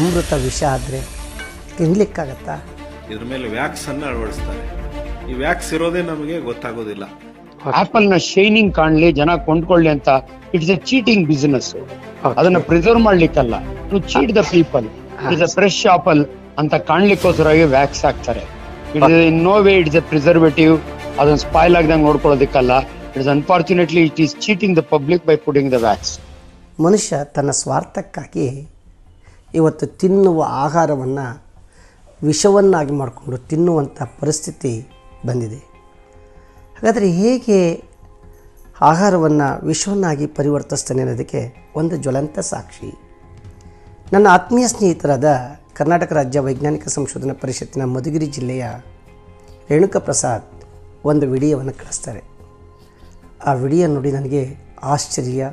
ಅಮೃತ ವಿಷ ಆದರೆ ತಿನ್ಲಿಕ್ಕಾಗತ್ತಾ? ಇದ್ರ ಮೇಲೆ ವ್ಯಾಕ್ಸ್ ಅನ್ನ ಅಳವಡಿಸ್ತಾರೆ. ಈ ವ್ಯಾಕ್ಸ್ ಇರೋದೇ ನಮಗೆ ಗೊತ್ತಾಗೋದಿಲ್ಲ. ಆಪಲ್ನ ಶೈನಿಂಗ್ ಕಾಣ್ಲಿ ಜನ ಕೊಂಡ್ಕೊಳ್ಳಿ ಅಂತ ಇಟ್ಸ್ ಎ ಚೀಟಿಂಗ್ ಬಿಸಿನೆಸ್ ಅದನ್ನ preserve ಮಾಡ್ಲಿಕ್ಕಲ್ಲ. To cheat the people it's a fresh apple ಅಂತ ಕಾಣ್ಲಿಕ್ಕೋಸ್ಕರವಾಗಿ ವ್ಯಾಕ್ಸ್ ಹಾಕ್ತಾರೆ. It in no way it's a preservative ಅದನ್ನ ಸ್ಪಾಯ್ಲ್ ಆಗ್ದಂಗೆ ನೋಡ್ಕೊಳ್ಳೋದಕ್ಕಲ್ಲ. It's unfortunately it is cheating the public by putting the wax ಮನುಷ್ಯ ತನ್ನ ಸ್ವಾರ್ಥಕ್ಕಾಗಿ ಇವತ್ತು ತಿನ್ನುವ ಆಹಾರವನ್ನು ವಿಷವನ್ನಾಗಿ ಮಾಡಿಕೊಂಡು ತಿನ್ನುವಂಥ ಪರಿಸ್ಥಿತಿ ಬಂದಿದೆ. ಹಾಗಾದರೆ ಹೇಗೆ ಆಹಾರವನ್ನು ವಿಷವನ್ನಾಗಿ ಪರಿವರ್ತಿಸ್ತಾನೆ ಅನ್ನೋದಕ್ಕೆ ಒಂದು ಜ್ವಲಂತ ಸಾಕ್ಷಿ. ನನ್ನ ಆತ್ಮೀಯ ಸ್ನೇಹಿತರಾದ ಕರ್ನಾಟಕ ರಾಜ್ಯ ವೈಜ್ಞಾನಿಕ ಸಂಶೋಧನಾ ಪರಿಷತ್ತಿನ ಮಧುಗಿರಿ ಜಿಲ್ಲೆಯ ರೇಣುಕಾ ಪ್ರಸಾದ್ ಒಂದು ವಿಡಿಯೋವನ್ನು ಕಳಿಸ್ತಾರೆ. ಆ ವಿಡಿಯೋ ನೋಡಿ ನನಗೆ ಆಶ್ಚರ್ಯ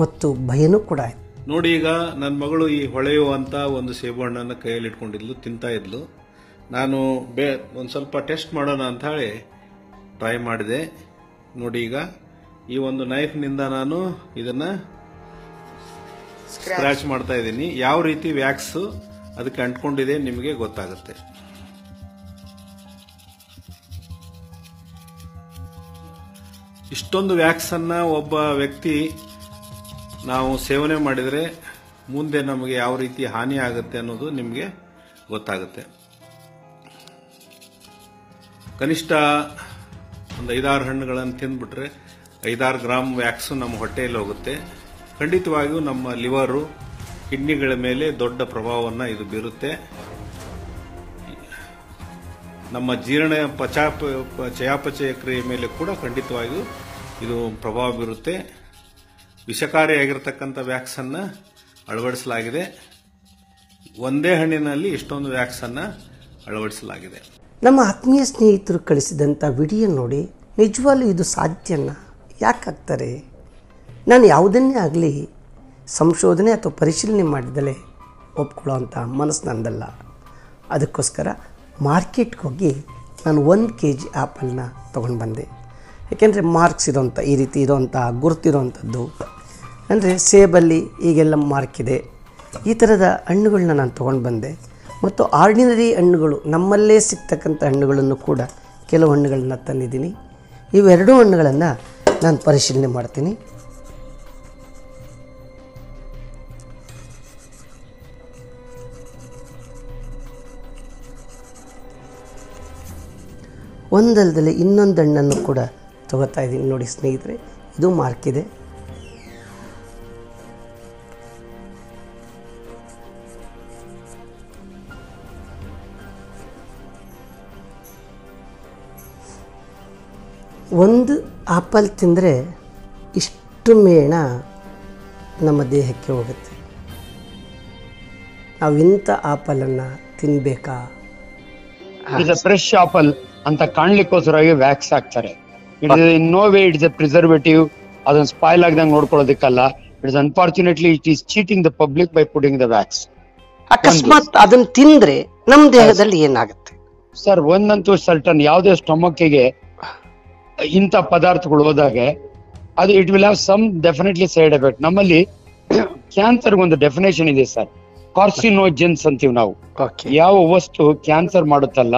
ಮತ್ತು ಭಯನೂ ಕೂಡ ಆಯಿತು. ನೋಡಿ ಈಗ ನನ್ನ ಮಗಳು ಈ ಹೊಳೆಯುವಂತ ಒಂದು ಸೇಬು ಹಣ್ಣನ್ನು ಕೈಯಲ್ಲಿ ಇಟ್ಕೊಂಡಿದ್ಲು ತಿಂತಾ ಇದ್ಲು. ನಾನು ಬೇ ಒಂದು ಸ್ವಲ್ಪ ಟೆಸ್ಟ್ ಮಾಡೋಣ ಅಂತ ಹೇಳಿ ಟ್ರೈ ಮಾಡಿದೆ. ನೋಡಿ ಈಗ ಈ ಒಂದು ನೈಫ್ನಿಂದ ನಾನು ಇದನ್ನ ಸ್ಕ್ರಾಚ್ ಮಾಡ್ತಾ ಇದ್ದೀನಿ. ಯಾವ ರೀತಿ ವ್ಯಾಕ್ಸ್ ಅದಕ್ಕೆ ಅಂಟ್ಕೊಂಡಿದೆ ನಿಮಗೆ ಗೊತ್ತಾಗುತ್ತೆ. ಇಷ್ಟೊಂದು ವ್ಯಾಕ್ಸ್ ಅನ್ನ ಒಬ್ಬ ವ್ಯಕ್ತಿ ನಾವು ಸೇವನೆ ಮಾಡಿದರೆ ಮುಂದೆ ನಮಗೆ ಯಾವ ರೀತಿ ಹಾನಿ ಆಗುತ್ತೆ ಅನ್ನೋದು ನಿಮಗೆ ಗೊತ್ತಾಗುತ್ತೆ. ಕನಿಷ್ಠ ಒಂದು ಐದಾರು ಹಣ್ಣುಗಳನ್ನು ತಿಂದ್ಬಿಟ್ರೆ ಐದಾರು ಗ್ರಾಮ್ ವ್ಯಾಕ್ಸು ನಮ್ಮ ಹೊಟ್ಟೆಯಲ್ಲಿ ಹೋಗುತ್ತೆ. ಖಂಡಿತವಾಗಿಯೂ ನಮ್ಮ ಲಿವರು, ಕಿಡ್ನಿಗಳ ಮೇಲೆ ದೊಡ್ಡ ಪ್ರಭಾವವನ್ನು ಇದು ಬೀರುತ್ತೆ. ನಮ್ಮ ಜೀರ್ಣ ಪಚಾಪ ಚಯಾಪಚಯ ಕ್ರಿಯೆ ಮೇಲೆ ಕೂಡ ಖಂಡಿತವಾಗಿಯೂ ಇದು ಪ್ರಭಾವ ಬೀರುತ್ತೆ. ವಿಷಕಾರಿಯಾಗಿರ್ತಕ್ಕಂಥ ವ್ಯಾಕ್ಸನ್ನು ಅಳವಡಿಸಲಾಗಿದೆ. ಒಂದೇ ಹಣ್ಣಿನಲ್ಲಿ ಇಷ್ಟೊಂದು ವ್ಯಾಕ್ಸನ್ನು ಅಳವಡಿಸಲಾಗಿದೆ. ನಮ್ಮ ಆತ್ಮೀಯ ಸ್ನೇಹಿತರು ಕಳಿಸಿದಂಥ ವಿಡಿಯೋ ನೋಡಿ, ನಿಜವಾಗ್ಲೂ ಇದು ಸಾಧ್ಯನ? ಯಾಕಾಗ್ತಾರೆ? ನಾನು ಯಾವುದನ್ನೇ ಆಗಲಿ ಸಂಶೋಧನೆ ಅಥವಾ ಪರಿಶೀಲನೆ ಮಾಡಿದಲೇ ಒಪ್ಕೊಳ್ಳೋ ಅಂಥ ಮನಸ್ಸು ನಂದಲ್ಲ. ಅದಕ್ಕೋಸ್ಕರ ಮಾರ್ಕೆಟ್ಗೆ ಹೋಗಿ ನಾನು ಒಂದು ಕೆ ಜಿ ಆ್ಯಪಲ್ನ ತೊಗೊಂಡು ಬಂದೆ ಯಾಕೆಂದರೆ ಮಾರ್ಕ್ಸ್ ಇರೋಂಥ, ಈ ರೀತಿ ಇರೋವಂಥ ಗುರುತಿರೋವಂಥದ್ದು ಅಂದರೆ ಸೇಬಲ್ಲಿ ಈಗೆಲ್ಲ ಮಾರ್ಕ್ ಇದೆ. ಈ ಥರದ ಹಣ್ಣುಗಳನ್ನ ನಾನು ತೊಗೊಂಡು ಬಂದೆ. ಮತ್ತು ಆರ್ಡಿನರಿ ಹಣ್ಣುಗಳು, ನಮ್ಮಲ್ಲೇ ಸಿಗ್ತಕ್ಕಂಥ ಹಣ್ಣುಗಳನ್ನು ಕೂಡ ಕೆಲವು ಹಣ್ಣುಗಳನ್ನ ತಂದಿದ್ದೀನಿ. ಇವೆರಡೂ ಹಣ್ಣುಗಳನ್ನು ನಾನು ಪರಿಶೀಲನೆ ಮಾಡ್ತೀನಿ. ಒಂದಲ್ದಲ್ಲಿ ಇನ್ನೊಂದು ಹಣ್ಣನ್ನು ಕೂಡ ತಗೋತಾ ಇದ್ದೀನಿ ನೋಡಿ ಸ್ನೇಹಿತರೆ. ಇದು ಮಾರ್ಕ್ ಇದೆ. ಒಂದು ಆಪಲ್ ತಿಂದರೆ ಇಷ್ಟು ಮೇಣ ನಮ್ಮ ದೇಹಕ್ಕೆ ಹೋಗುತ್ತೆ. ನಾವು ಇಂಥ ಆಪಲನ್ನು ತಿನ್ನಬೇಕಾ ಫ್ರೆಶ್ ಆಪಲ್ ಅಂತ ಕಾಣ್ಲಿಕ್ಕೋಸ್ಕರವಾಗಿ ವ್ಯಾಕ್ಸ್ ಹಾಕ್ತಾರೆ. It in no way it's a preservative ಅದನ್ನ ಸ್ಪಾಯ್ಲ್ ಆಗದಂಗೆ ನೋಡ್ಕೊಳ್ಳೋದಕ್ಕಲ್ಲ. It's unfortunately it is cheating the public by putting the wax ಅಕಸ್ಮಾತ್ ಅದನ್ನ ತಿಂದ್ರೆ ನಮ್ಮ ದೇಹದಲ್ಲಿ ಏನಾಗುತ್ತೆ? ಸರ್ ಒಂದಂತೂ ಸರ್ಟನ್ ಯಾವುದೇ ಸ್ಟೊಮಕ್ಕಿಗೆ ಇಂಥ ಪದಾರ್ಥಗಳು ಹೋದಾಗ ಅದು it will have some definitely side effect ನಮ್ಮಲ್ಲಿ ಕ್ಯಾನ್ಸರ್ ಒಂದು ಡೆಫಿನೇಷನ್ ಇದೆ ಸರ್. ಕಾರ್ಸಿನೋಜೆನ್ಸ್ ಅಂತೀವಿ ನಾವು. ಯಾವ ವಸ್ತು ಕ್ಯಾನ್ಸರ್ ಮಾಡುತ್ತಲ್ಲ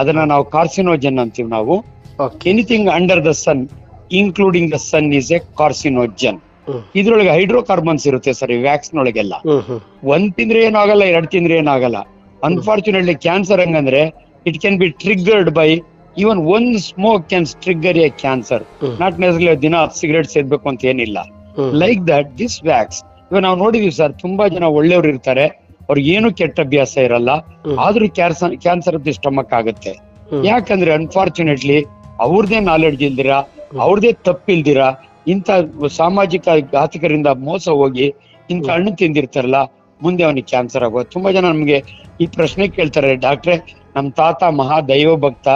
ಅದನ್ನ ನಾವು ಕಾರ್ಸಿನೋಜೆನ್ ಅಂತೀವಿ ನಾವು. Anything under the sun including the sun is a carcinogen. ಇದ್ರೊಳಗೆ ಹೈಡ್ರೋಕಾರ್ಬನ್ಸ್ ಇರುತ್ತೆ ಸರ್ ಈ ವ್ಯಾಕ್ಸ್ ಒಳಗೆಲ್ಲ ಒಂದ್ ತಿಂದ್ರೆ ಏನಾಗಲ್ಲ ಎರಡ್ ತಿಂದ್ರೆ ಏನಾಗಲ್ಲ. ಅನ್ಫಾರ್ಚುನೇಟ್ಲಿ ಕ್ಯಾನ್ಸರ್ ಹಂಗಂದ್ರೆ it can be triggered by even one smoke can trigger a cancer. Not necessarily ದಿನ ಸಿಗರೇಟ್ ಸೇದ್ಬೇಕು ಅಂತ ಏನಿಲ್ಲ. ಲೈಕ್ ದಟ್ ದಿಸ್ ವ್ಯಾಕ್ಸ್ ಇವಾಗ ನಾವು ನೋಡಿದೀವಿ ಸರ್ ತುಂಬಾ ಜನ ಒಳ್ಳೆಯವ್ರು ಇರ್ತಾರೆ. ಅವ್ರಿಗೆ ಏನು ಕೆಟ್ಟ ಅಭ್ಯಾಸ ಇರಲ್ಲ. ಆದ್ರೂ ಕ್ಯಾನ್ಸರ್ ಕ್ಯಾನ್ಸರ್ ಸ್ಟಮಕ್ ಆಗುತ್ತೆ. ಯಾಕಂದ್ರೆ ಅನ್ಫಾರ್ಚುನೇಟ್ಲಿ ಅವ್ರದೇ ನಾಲೆಡ್ಜ್ ಇಲ್ದಿರಾ ಅವ್ರದೇ ತಪ್ಪಿಲ್ದಿರಾ ಇಂಥ ಸಾಮಾಜಿಕ ಘಾತಕರಿಂದ ಮೋಸ ಹೋಗಿ ಇಂಥ ಹಣ್ಣು ತಿಂದಿರ್ತಾರಲ್ಲ ಮುಂದೆ ಅವನಿಗೆ ಕ್ಯಾನ್ಸರ್ ಆಗೋದು ತುಂಬಾ ಜನ ನಮ್ಗೆ ಈ ಪ್ರಶ್ನೆ ಕೇಳ್ತಾರೆ ಡಾಕ್ಟ್ರೆ ನಮ್ ತಾತ ಮಹಾ ದೈವ ಭಕ್ತ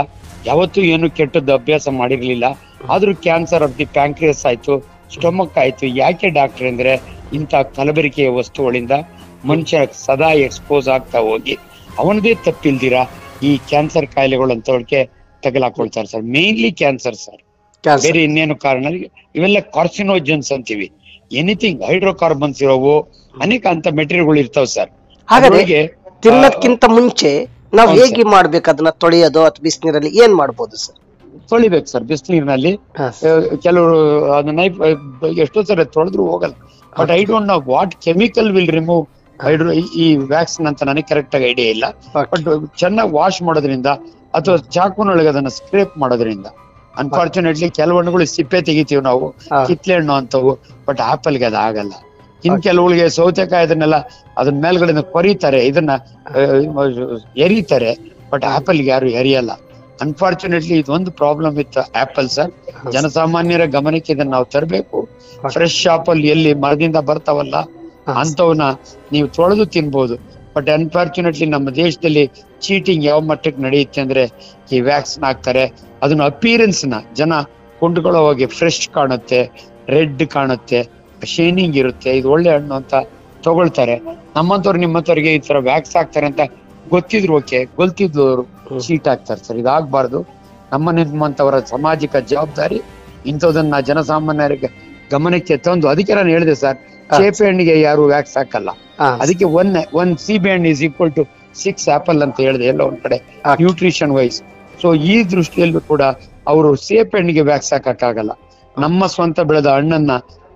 ಯಾವತ್ತೂ ಏನು ಕೆಟ್ಟದ್ದು ಅಭ್ಯಾಸ ಮಾಡಿರ್ಲಿಲ್ಲ. ಆದ್ರೂ ಕ್ಯಾನ್ಸರ್ ಆಫ್ ದಿ ಪ್ಯಾಂಕ್ರಿಯಸ್ ಆಯ್ತು ಸ್ಟೊಮಕ್ ಆಯ್ತು ಯಾಕೆ ಡಾಕ್ಟರ್ ಅಂದ್ರೆ ಇಂಥ ಕಲಬೆರಿಕೆಯ ವಸ್ತುಗಳಿಂದ ಮನುಷ್ಯ ಸದಾ ಎಕ್ಸ್ಪೋಸ್ ಆಗ್ತಾ ಹೋಗಿ. ಅವನದೇ ತಪ್ಪಿಲ್ದಿರ ಈ ಕ್ಯಾನ್ಸರ್ ಕಾಯಿಲೆಗಳು ಅಂತವಳಿಕೆ ತಗಲಾಕೊಳ್ತಾರೆ ಸರ್ ಮೇನ್ಲಿ ಕ್ಯಾನ್ಸರ್ ಸರ್ ಬೇರೆ ಇನ್ನೇನು ಕಾರಣ ಇವೆಲ್ಲ ಕಾರ್ಸಿನೋಜನ್ಸ್ ಅಂತೀವಿ. ಎನಿಥಿಂಗ್ ಹೈಡ್ರೋಕಾರ್ಬನ್ಸ್ ಇರೋವು ಅನೇಕ ಅಂತ ಮೆಟೀರಿಯಲ್ಗಳು ಇರ್ತಾವ ಸರ್ ಹಾಗಾಗಿ ತಿನ್ನೋದ್ಕಿಂತ ಮುಂಚೆ ನಾವು ಹೇಗೆ ಮಾಡ್ಬೇಕು ಅದನ್ನ ತೊಳೆಯೋದು ಅಥವಾ ಬಿಸಿನೀರಲ್ಲಿ ಏನ್ ಮಾಡ್ಬೋದು ಸರ್? ತೊಳಿಬೇಕು ಸರ್ ಬಿಸಿನೀರಿನಲ್ಲಿ. ಕೆಲವರು ಅದು ನೈಫ್ ಎಷ್ಟೋ ಸರಿ ತೊಳೆದ್ರು ಹೋಗಲ್ಲ. But I don't know what chemical will remove ಈ ವ್ಯಾಕ್ಸಿನ್ ಅಂತ ನನಗೆ ಕರೆಕ್ಟ್ ಆಗಿ ಐಡಿಯಾ ಇಲ್ಲ. ಬಟ್ ಚೆನ್ನಾಗಿ ವಾಶ್ ಮಾಡೋದ್ರಿಂದ ಅಥವಾ ಚಾಕುನೊಳಗೆ ಅದನ್ನ ಸ್ಕ್ರೇಪ್ ಮಾಡೋದ್ರಿಂದ ಅನ್ಫಾರ್ಚುನೇಟ್ಲಿ ಕೆಲವು ಹಣ್ಣುಗಳು ಸಿಪ್ಪೆ ತೆಗಿತೀವಿ ನಾವು. ಕಿತ್ಲೆ ಹಣ್ಣು ಅಂತವು ಬಟ್ ಆಪಲ್ಗೆ ಅದು ಆಗಲ್ಲ. ಇನ್ ಕೆಲವುಗಳಿಗೆ ಸೌತೆಕಾಯಿ ಅದನ್ನೆಲ್ಲ ಅದನ್ನ ಮೇಲ್ಗಡೆ ಕೊರಿತಾರೆ ಇದನ್ನ ಎರಿತಾರೆ ಬಟ್ ಆಪಲ್ಗೆ ಯಾರು ಎರಿಯಲ್ಲ. ಅನ್ಫಾರ್ಚುನೇಟ್ಲಿ ಇದೊಂದು ಪ್ರಾಬ್ಲಮ್ ವಿತ್ ಆಪಲ್ ಸರ್ ಜನಸಾಮಾನ್ಯರ ಗಮನಕ್ಕೆ ಇದನ್ನ ನಾವು ತರಬೇಕು. ಫ್ರೆಶ್ ಆಪಲ್ ಎಲ್ಲಿ ಮರದಿಂದ ಬರ್ತಾವಲ್ಲ. ಅಂತವನ್ನ ನೀವು ತೊಳೆದು ತಿನ್ಬಹುದು ಬಟ್ ಅನ್ಫಾರ್ಚುನೇಟ್ಲಿ ನಮ್ಮ ದೇಶದಲ್ಲಿ ಚೀಟಿಂಗ್ ಯಾವ ಮಟ್ಟಕ್ಕೆ ನಡೆಯುತ್ತೆ ಅಂದ್ರೆ ಈ ವ್ಯಾಕ್ಸಿನ್ ಹಾಕ್ತಾರೆ ಅದನ್ನ ಅಪಿಯರೆನ್ಸ್ನ ಜನ ಕೊಂಡ್ಕೊಳ್ಳೋ ಹೋಗಿ ಫ್ರೆಶ್ ಕಾಣುತ್ತೆ ರೆಡ್ ಕಾಣುತ್ತೆ. ಶೈನಿಂಗ್ ಇರುತ್ತೆ ಇದು ಒಳ್ಳೆ ಹಣ್ಣು ಅಂತ ತಗೊಳ್ತಾರೆ. ನಮ್ಮಂತವ್ರು ನಿಮ್ಮಂತವ್ರಿಗೆ ಈ ತರ ವ್ಯಾಕ್ಸ್ ಹಾಕ್ತಾರೆ ಅಂತ ಗೊತ್ತಿದ್ರು ಓಕೆ ಗೊತ್ತಿದ್ರು. ಚೀಟ್ ಹಾಕ್ತಾರೆ ಸರ್ ಇದಾಗಬಾರ್ದು ನಮ್ಮ ನಿಮ್ಮಂತವರ ಸಾಮಾಜಿಕ ಜವಾಬ್ದಾರಿ ಇಂಥದನ್ನ ಜನಸಾಮಾನ್ಯರಿಗೆ ಗಮನಕ್ಕೆ ತಂದು ಅದಕ್ಕೆ ನಾನು ಹೇಳಿದೆ ಸರ್ ಸೇಪೆ ಹಣ್ಣಿಗೆ ಯಾರು ವ್ಯಾಕ್ಸ್ ಹಾಕಲ್ಲ. ಅದಕ್ಕೆ ಒನ್ ಒನ್ ಸೀಬೆ ಹಣ್ಣು is equal to six apple ಅಂತ ಹೇಳಿದೆ ಎಲ್ಲ ಒಂದ್ ಕಡೆ ನ್ಯೂಟ್ರಿಷನ್ ವೈಸ್ ಸೊ ಈ ದೃಷ್ಟಿಯಲ್ಲೂ ಕೂಡ ಅವರು ಸೇಪ್ ಹಣ್ಣಿಗೆ ವ್ಯಾಕ್ಸ್ ಹಾಕಕ್ಕಾಗಲ್ಲ. ನಮ್ಮ ಸ್ವಂತ ಬೆಳೆದ ಹಣ್ಣನ್ನ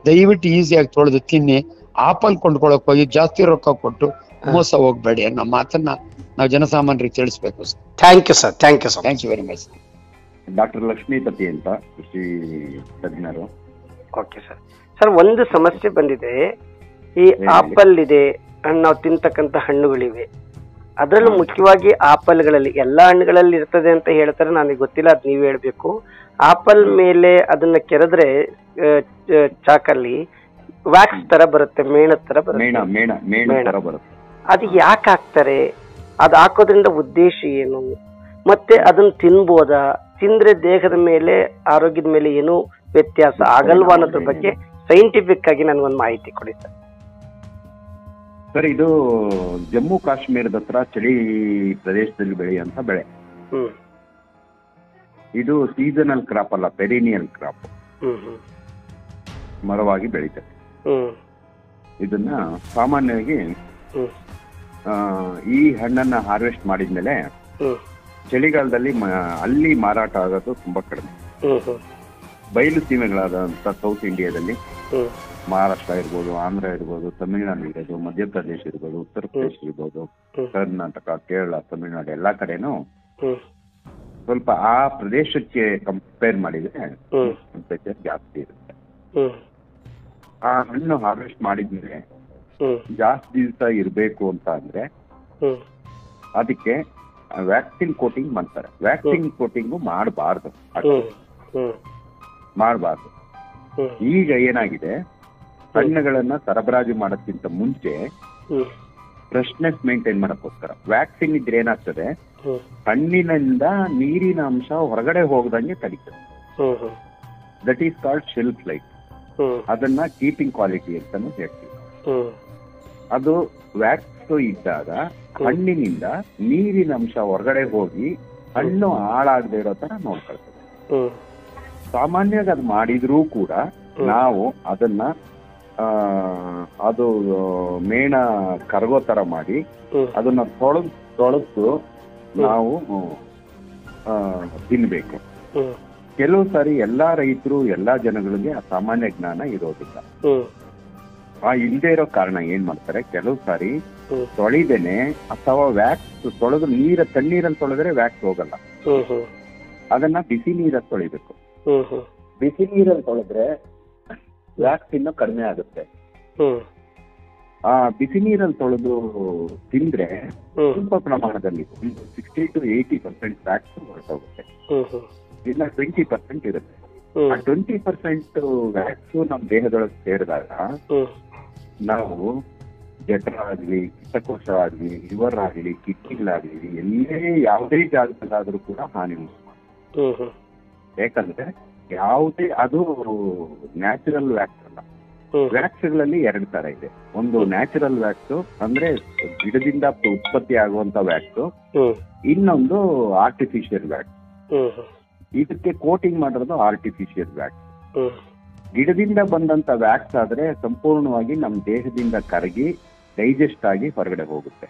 ದಯವಿಟ್ಟು ಈಸಿಯಾಗಿ ತೊಳೆದು ತಿನ್ನಿ. ಆಪಲ್ ಕೊಂಡ್ಕೊಳಕ್ ಹೋಗಿ ಜಾಸ್ತಿ ರೊಕ್ಕ ಕೊಟ್ಟು ಮೋಸ ಹೋಗ್ಬೇಡಿ ಅನ್ನೋ ಮಾತನ್ನ ನಾವು ಜನಸಾಮಾನ್ಯರಿಗೆ ತಿಳಿಸ್ಬೇಕು sir. Thank you sir thank you sir thank you very much doctor Lakshmipathi ಅಂತ ಕೃಷಿ ತಜ್ಞರು. ಓಕೆ ಸರ್ ಸರ್ ಒಂದು ಸಮಸ್ಯೆ ಬಂದಿದೆ. ಈ ಆಪಲ್ ಇದೆ ಹಣ್ಣು ನಾವು ತಿಂತಕ್ಕಂತ ಹಣ್ಣುಗಳಿವೆ. ಅದರಲ್ಲೂ ಮುಖ್ಯವಾಗಿ ಆಪಲ್ಗಳಲ್ಲಿ ಎಲ್ಲಾ ಹಣ್ಣುಗಳಲ್ಲಿ ಇರ್ತದೆ ಅಂತ ಹೇಳ್ತಾರೆ ನನಗೆ ಗೊತ್ತಿಲ್ಲ ಅದ್ ನೀವ್ ಹೇಳ್ಬೇಕು. ಆಪಲ್ ಮೇಲೆ ಅದನ್ನ ಕೆರೆದ್ರೆ ಚಾಕಲ್ಲಿ ವ್ಯಾಕ್ಸ್ ತರ ಬರುತ್ತೆ ಮೇಣ. ತರ ಬರುತ್ತೆ. ಅದು ಯಾಕೆ ಹಾಕ್ತಾರೆ? ಅದು ಹಾಕೋದ್ರಿಂದ ಉದ್ದೇಶ ಏನು? ಮತ್ತೆ ಅದನ್ನ ತಿನ್ಬೋದಾ? ತಿಂದ್ರೆ ದೇಹದ ಮೇಲೆ ಆರೋಗ್ಯದ ಮೇಲೆ ಏನು ವ್ಯತ್ಯಾಸ ಆಗಲ್ವಾ ಅನ್ನೋದ್ರ ಬಗ್ಗೆ ಸೈಂಟಿಫಿಕ್ ಆಗಿ ನನಗೊಂದು ಮಾಹಿತಿ ಕೊಡಿ ಸರ್. ಸರ್ ಇದು ಜಮ್ಮು ಕಾಶ್ಮೀರದ ಹತ್ರ ಚಳಿ ಪ್ರದೇಶದಲ್ಲಿ ಬೆಳೆಯುವಂತ ಬೆಳೆ. ಹ್ಮ್. ಇದು ಸೀಸನಲ್ ಕ್ರಾಪ್ ಅಲ್ಲ ಪೆರಿನಿಯಲ್ ಕ್ರಾಪ್ ಹ್ಮ್ ಹ್ಮ್. ಮರವಾಗಿ ಬೆಳೀತದೆ. ಹ್ಮ್. ಇದನ್ನ ಸಾಮಾನ್ಯವಾಗಿ ಹ್ಮ್. ಆ, ಈ ಹಣ್ಣನ್ನ ಹಾರ್ವೆಸ್ಟ್ ಮಾಡಿದ್ಮೇಲೆ ಹ್ಮ್. ಚಳಿಗಾಲದಲ್ಲಿ ಮ- ಅಲ್ಲಿ ಮಾರಾಟ ಆಗೋದು ತುಂಬಾ ಕಡಿಮೆ. ಹ್ಮ್ ಹ್ಮ್. ಬಯಲು ಸೀಮೆಗಳಾದಂತ ಸೌತ್ ಇಂಡಿಯಾದಲ್ಲಿ ಹ್ಮ್. ಮಹಾರಾಷ್ಟ್ರ ಇರ್ಬೋದು ಆಂಧ್ರ ಇರ್ಬೋದು ತಮಿಳುನಾಡು ಇರ್ಬೋದು ಮಧ್ಯಪ್ರದೇಶ ಇರ್ಬೋದು ಉತ್ತರ ಪ್ರದೇಶ ಇರ್ಬೋದು ಕರ್ನಾಟಕ ಕೇರಳ ತಮಿಳುನಾಡು ಎಲ್ಲಾ ಕಡೆನೂ ಸ್ವಲ್ಪ ಆ ಪ್ರದೇಶಕ್ಕೆ ಕಂಪೇರ್ ಮಾಡಿದ್ರೆ. ಟೆಂಪರೇಚರ್ ಜಾಸ್ತಿ ಇರುತ್ತೆ. ಆ ಹಣ್ಣು ಹಾರ್ವೆಸ್ಟ್ ಮಾಡಿದ್ರೆ ಜಾಸ್ತಿ ದಿವಸ ಇರಬೇಕು ಅಂತ ಅಂದ್ರೆ ಅದಕ್ಕೆ ವ್ಯಾಕ್ಸಿನ್ ಕೋಟಿಂಗ್ ಮಾಡ್ತಾರೆ. ವ್ಯಾಕ್ಸಿನ್ ಕೋಟಿಂಗ್ ಮಾಡಬಾರ್ದು. ಮಾಡಬಾರ್ದು. ಈಗ ಏನಾಗಿದೆ? ಹಣ್ಣುಗಳನ್ನ ಸರಬರಾಜು ಮಾಡೋದಕ್ಕಿಂತ ಮುಂಚೆ ಫ್ರೆಶ್ನೆಸ್ ಮೇಂಟೈನ್ ಮಾಡಕ್ಕೋಸ್ಕರ. ವ್ಯಾಕ್ಸಿನ್ ಇದ್ರೆ ಏನಾಗ್ತದೆ? ಹಣ್ಣಿನಿಂದ ನೀರಿನ ಅಂಶ ಹೊರಗಡೆ ಹೋಗದಂಗೆ ತಡೀತದೆ. That is called shelf life ಅದನ್ನ ಕೀಪಿಂಗ್ ಕ್ವಾಲಿಟಿ ಅಂತಾನು ಹೇಳ್ತೀವಿ. ಅದು ವ್ಯಾಕ್ಸ್ ಇದ್ದಾಗ ಹಣ್ಣಿನಿಂದ ನೀರಿನ ಅಂಶ ಹೊರಗಡೆ ಹೋಗಿ ಹಣ್ಣು ಹಾಳಾಗದೆ ಇರೋ ತರ ನೋಡ್ಕೊಳ್ತದೆ. ಸಾಮಾನ್ಯವಾಗಿ ಅದು ಮಾಡಿದ್ರೂ ಕೂಡ ನಾವು ಅದನ್ನ ಅದು ಮೇಣ ಕರಗೋ ತರ ಮಾಡಿ ಅದನ್ನ ತೊಳೆದು ತೊಳೆದು ನಾವು ತಿನ್ಬೇಕು. ಕೆಲವು ಸಾರಿ ಎಲ್ಲಾ ರೈತರು ಎಲ್ಲಾ ಜನಗಳಿಗೆ ಆ ಸಾಮಾನ್ಯ ಜ್ಞಾನ ಇರೋದಿಲ್ಲ. ಆ ಇಲ್ಲದೆ ಇರೋ ಕಾರಣ ಏನ್ ಮಾಡ್ತಾರೆ? ಕೆಲವು ಸಾರಿ ತೊಳಿದೇನೆ ಅಥವಾ ವ್ಯಾಕ್ಸ್ ತೊಳೆದು ನೀರ ತಣ್ಣೀರಲ್ಲಿ ತೊಳೆದ್ರೆ ವ್ಯಾಕ್ಸ್ ಹೋಗಲ್ಲ. ಅದನ್ನ ಬಿಸಿ ನೀರಲ್ಲಿ ತೊಳಿಬೇಕು. ಬಿಸಿ ನೀರಲ್ಲಿ ತೊಳೆದ್ರೆ ವ್ಯಾಕ್ಸ್ ಇನ್ನೂ ಕಡಿಮೆ ಆಗುತ್ತೆ. ಆ ಬಿಸಿ ನೀರಲ್ಲಿ ತೊಳೆದು ತಿಂದ್ರೆ ಸ್ವಲ್ಪ ಪ್ರಮಾಣದಲ್ಲಿ sixty to eighty percent wax ಹೊರಟೋಗುತ್ತೆ. ಇಲ್ಲ ಟ್ವೆಂಟಿ ಪರ್ಸೆಂಟ್ ಇರುತ್ತೆ. ಆ ಟ್ವೆಂಟಿ ಪರ್ಸೆಂಟ್ ವ್ಯಾಕ್ಸ್ ನಮ್ಮ ದೇಹದೊಳಗೆ ಸೇರಿದಾಗ ನಾವು ಜಠರ ಆಗ್ಲಿ ಕಿತ್ತಕೋಶ ಆಗ್ಲಿ ಲಿವರ್ ಆಗ್ಲಿ ಕಿಡ್ನಿಗಳಾಗ್ಲಿ ಎಲ್ಲೇ ಯಾವುದೇ ಜಾಗದಲ್ಲಾದ್ರೂ ಕೂಡ ಹಾನಿ ಉಂಟು. ಯಾಕಂದ್ರೆ ಯಾವುದೇ ಅದು ನ್ಯಾಚುರಲ್ ವ್ಯಾಕ್ಸ್ ಅಲ್ಲ. ವ್ಯಾಕ್ಸ್ಗಳಲ್ಲಿ ಎರಡು ತರ ಇದೆ. ಒಂದು ನ್ಯಾಚುರಲ್ ವ್ಯಾಕ್ಸ್ ಅಂದ್ರೆ ಗಿಡದಿಂದ ಉತ್ಪತ್ತಿ ಆಗುವಂತ ವ್ಯಾಕ್ಸ್ ಇನ್ನೊಂದು ಆರ್ಟಿಫಿಷಿಯಲ್ ವ್ಯಾಕ್ಸ್ ಇದಕ್ಕೆ ಕೋಟಿಂಗ್ ಮಾಡಿರೋದು ಆರ್ಟಿಫಿಷಿಯಲ್ ವ್ಯಾಕ್ಸ್ ಗಿಡದಿಂದ ಬಂದಂತ ವ್ಯಾಕ್ಸ್ ಆದ್ರೆ ಸಂಪೂರ್ಣವಾಗಿ ನಮ್ಮ ದೇಹದಿಂದ ಕರಗಿ ಡೈಜೆಸ್ಟ್ ಆಗಿ ಹೊರಗಡೆ ಹೋಗುತ್ತೆ.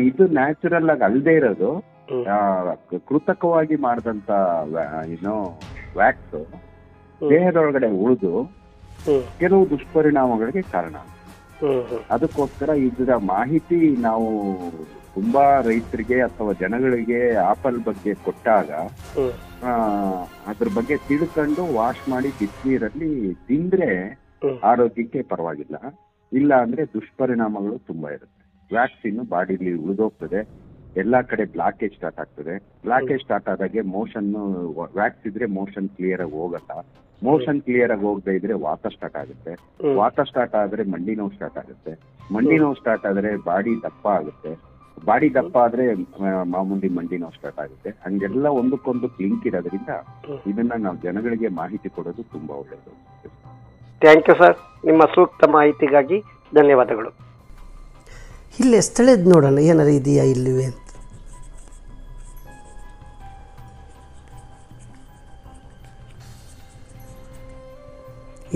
ಇದು ನ್ಯಾಚುರಲ್ ಆಗಿ ಅಲ್ಲದೆ ಇರೋದು. ಕೃತಕವಾಗಿ ಮಾಡಿದಂತ ಏನು ವ್ಯಾಕ್ಸ್ ದೇಹದೊಳಗಡೆ ಉಳಿದು ಕೆಲವು ದುಷ್ಪರಿಣಾಮಗಳಿಗೆ ಕಾರಣ. ಅದಕ್ಕೋಸ್ಕರ ಇದರ ಮಾಹಿತಿ ನಾವು ತುಂಬಾ ರೈತರಿಗೆ ಅಥವಾ ಜನಗಳಿಗೆ ಆಪಲ್ ಬಗ್ಗೆ ಕೊಟ್ಟಾಗ ಅದ್ರ ಬಗ್ಗೆ ತಿಳ್ಕೊಂಡು ವಾಶ್ ಮಾಡಿ ಬಿಸಿನೀರಲ್ಲಿ ತಿಂದ್ರೆ ಆರೋಗ್ಯಕ್ಕೆ ಪರವಾಗಿಲ್ಲ. ಇಲ್ಲ ಅಂದ್ರೆ ದುಷ್ಪರಿಣಾಮಗಳು ತುಂಬಾ ಇರುತ್ತೆ. ವ್ಯಾಕ್ಸಿನ್ ಬಾಡಿಲಿ ಉಳಿದೋಗ್ತದೆ. ಎಲ್ಲಾ ಕಡೆ ಬ್ಲಾಕೇಜ್ ಸ್ಟಾರ್ಟ್ ಆಗ್ತದೆ. ಬ್ಲಾಕೇಜ್ ಸ್ಟಾರ್ಟ್ ಆದಾಗೆ ಮೋಷನ್ ವ್ಯಾಕ್ಸ್ ಇದ್ರೆ ಮೋಷನ್ ಕ್ಲಿಯರ್ ಆಗಿ ಹೋಗಲ್ಲ. ಮೋಷನ್ ಕ್ಲಿಯರ್ ಆಗಿ ಹೋಗದೆ ಇದ್ರೆ ವಾತ ಸ್ಟಾರ್ಟ್ ಆಗುತ್ತೆ. ವಾತ ಸ್ಟಾರ್ಟ್ ಆದ್ರೆ ಮಂಡಿ ನೋವು ಸ್ಟಾರ್ಟ್ ಆಗುತ್ತೆ. ಮಂಡಿ ನೋವು ಸ್ಟಾರ್ಟ್ ಆದ್ರೆ ಬಾಡಿ ದಪ್ಪ ಆಗುತ್ತೆ. ಬಾಡಿ ದಪ್ಪ ಆದ್ರೆ ಮಾಮೂಲಿ ಮಂಡಿ ನೋವು ಸ್ಟಾರ್ಟ್ ಆಗುತ್ತೆ. ಹಂಗೆಲ್ಲ ಒಂದಕ್ಕೊಂದು ಲಿಂಕ್ ಇರೋದ್ರಿಂದ ಇದನ್ನ ನಾವು ಜನಗಳಿಗೆ ಮಾಹಿತಿ ಕೊಡೋದು ತುಂಬಾ ಒಳ್ಳೆಯದು ಥ್ಯಾಂಕ್ ಯು ಸರ್ ನಿಮ್ಮ ಸೂಕ್ತ ಮಾಹಿತಿಗಾಗಿ ಧನ್ಯವಾದಗಳು. ಇಲ್ಲೇ ಸ್ಥಳದ ನೋಡೋಣ ಏನಾರ ಇದೆಯಾ ಇಲ್ಲವೇ ಅಂತ.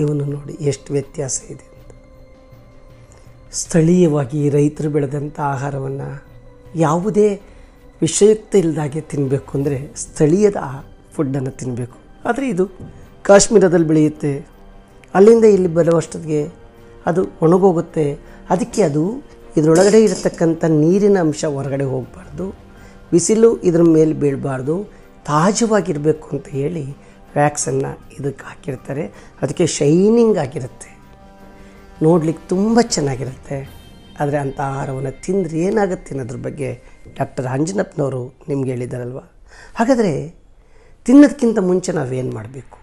ಇವನು ನೋಡಿ ಎಷ್ಟು ವ್ಯತ್ಯಾಸ ಇದೆ ಅಂತ. ಸ್ಥಳೀಯವಾಗಿ ರೈತರು ಬೆಳೆದಂಥ ಆಹಾರವನ್ನು ಯಾವುದೇ ವಿಷಯುಕ್ತ ಇಲ್ಲದಾಗೆ ತಿನ್ನಬೇಕು ಅಂದರೆ ಸ್ಥಳೀಯದ ಫುಡ್ಡನ್ನು ತಿನ್ನಬೇಕು ಆದರೆ ಇದು ಕಾಶ್ಮೀರದಲ್ಲಿ ಬೆಳೆಯುತ್ತೆ, ಅಲ್ಲಿಂದ ಇಲ್ಲಿ ಬರುವಷ್ಟೊತ್ತಿಗೆ ಅದು ಒಣಗೋಗುತ್ತೆ, ಅದಕ್ಕೆ ಅದು ಇದರೊಳಗಡೆ ಇರತಕ್ಕಂಥ ನೀರಿನ ಅಂಶ ಹೊರಗಡೆ ಹೋಗಬಾರ್ದು. ಬಿಸಿಲು ಇದ್ರ ಮೇಲೆ ಬೀಳಬಾರ್ದು. ತಾಜವಾಗಿರಬೇಕು ಅಂತ ಹೇಳಿ ವ್ಯಾಕ್ಸನ್ನು ಇದಕ್ಕೆ ಹಾಕಿರ್ತಾರೆ. ಅದಕ್ಕೆ ಶೈನಿಂಗ್ ಆಗಿರುತ್ತೆ. ನೋಡಲಿಕ್ಕೆ ತುಂಬ ಚೆನ್ನಾಗಿರುತ್ತೆ. ಆದರೆ ಅಂಥ ಆಹಾರವನ್ನು ತಿಂದರೆ ಏನಾಗುತ್ತೆ ಅನ್ನೋದ್ರ ಬಗ್ಗೆ ಡಾಕ್ಟರ್ ಅಂಜನಪ್ಪನವರು ನಿಮ್ಗೆ ಹೇಳಿದಾರಲ್ವ? ಹಾಗಾದರೆ ತಿನ್ನೋದಕ್ಕಿಂತ ಮುಂಚೆ ನಾವೇನು ಮಾಡಬೇಕು?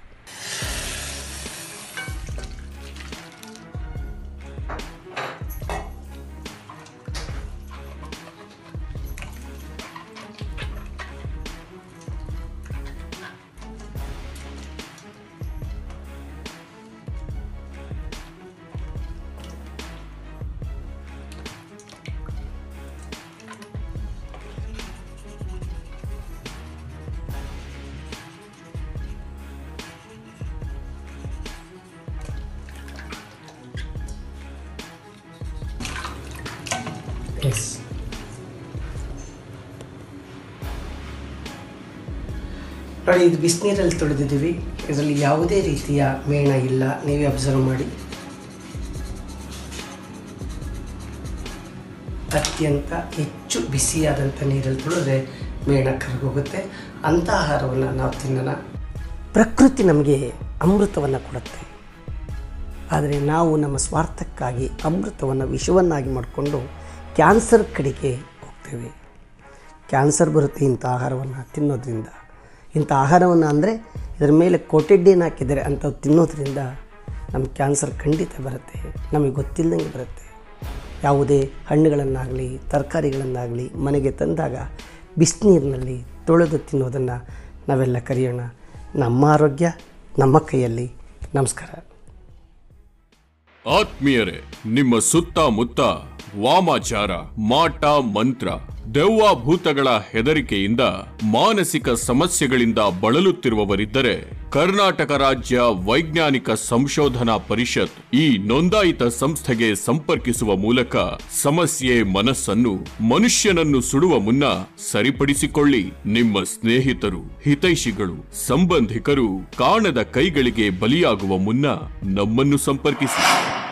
ಇದು ಬಿಸಿನೀರಲ್ಲಿ ತೊಳೆದಿದ್ದೀವಿ. ಇದರಲ್ಲಿ ಯಾವುದೇ ರೀತಿಯ ಮೇಣ ಇಲ್ಲ. ನೀವೇ ಅಬ್ಸರ್ವ್ ಮಾಡಿ. ಅತ್ಯಂತ ಹೆಚ್ಚು ಬಿಸಿಯಾದಂಥ ನೀರಲ್ಲಿ ತೊಳೆದ್ರೆ ಮೇಣ ಕರಗೋಗುತ್ತೆ. ಅಂಥ ಆಹಾರವನ್ನು ನಾವು ತಿನ್ನೋಣ. ಪ್ರಕೃತಿ ನಮಗೆ ಅಮೃತವನ್ನು ಕೊಡುತ್ತೆ. ಆದರೆ ನಾವು ನಮ್ಮ ಸ್ವಾರ್ಥಕ್ಕಾಗಿ ಅಮೃತವನ್ನು ವಿಷವನ್ನಾಗಿ ಮಾಡಿಕೊಂಡು ಕ್ಯಾನ್ಸರ್ ಕಡೆಗೆ ಹೋಗ್ತೇವೆ. ಕ್ಯಾನ್ಸರ್ ಬರುತ್ತೆ ಇಂಥ ಆಹಾರವನ್ನು ತಿನ್ನೋದ್ರಿಂದ. ಇಂಥ ಆಹಾರವನ್ನು ಅಂದರೆ ಇದರ ಮೇಲೆ ಕೋಟೆಡ್ಡಿನ ಹಾಕಿದರೆ ಹಾಕಿದ್ದಾರೆ ಅಂತ ತಿನ್ನೋದ್ರಿಂದ ನಮ್ಮ ಕ್ಯಾನ್ಸರ್ ಖಂಡಿತ ಬರುತ್ತೆ, ನಮಗೆ ಗೊತ್ತಿಲ್ಲದಂಗೆ ಬರುತ್ತೆ. ಯಾವುದೇ ಹಣ್ಣುಗಳನ್ನಾಗಲಿ, ತರಕಾರಿಗಳನ್ನಾಗಲಿ ಮನೆಗೆ ತಂದಾಗ ಬಿಸಿನೀರಿನಲ್ಲಿ ತೊಳೆದು ತಿನ್ನೋದನ್ನು ನಾವೆಲ್ಲ ಕರೆಯೋಣ. ನಮ್ಮ ಆರೋಗ್ಯ, ನಮ್ಮ ಕೈಯಲ್ಲಿ. ನಮಸ್ಕಾರ. ಆತ್ಮೀಯರೇ, ನಿಮ್ಮ ಸುತ್ತಮುತ್ತ ವಾಮಾಚಾರ, ಮಾಟ ಮಂತ್ರ. ದೆವ್ವ ಭೂತಗಳ ಹೆದರಿಕೆಯಿಂದ ಮಾನಸಿಕ ಸಮಸ್ಯೆಗಳಿಂದ ಬಳಲುತ್ತಿರುವವರಿದ್ದರೆ ಕರ್ನಾಟಕ ರಾಜ್ಯ ವೈಜ್ಞಾನಿಕ ಸಂಶೋಧನಾ ಪರಿಷತ್ ಈ ನೋಂದಾಯಿತ ಸಂಸ್ಥೆಗೆ ಸಂಪರ್ಕಿಸುವ ಮೂಲಕ ಸಮಸ್ಯೆ ಮನಸ್ಸನ್ನು, ಮನುಷ್ಯನನ್ನು ಸುಡುವ ಮುನ್ನ ಸರಿಪಡಿಸಿಕೊಳ್ಳಿ. ನಿಮ್ಮ ಸ್ನೇಹಿತರು, ಹಿತೈಷಿಗಳು, ಸಂಬಂಧಿಕರು ಕಾಣದ ಕೈಗಳಿಗೆ ಬಲಿಯಾಗುವ ಮುನ್ನ ನಮ್ಮನ್ನು ಸಂಪರ್ಕಿಸಿ.